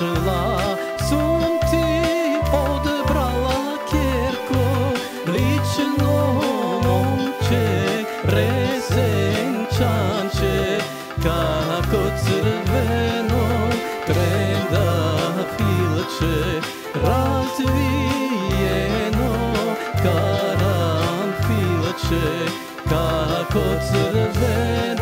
našla Sunti odebrala kjerko Lično momče Resenčanče Kako crveno Trenda filče Razvijeno Karanfilče Kako crveno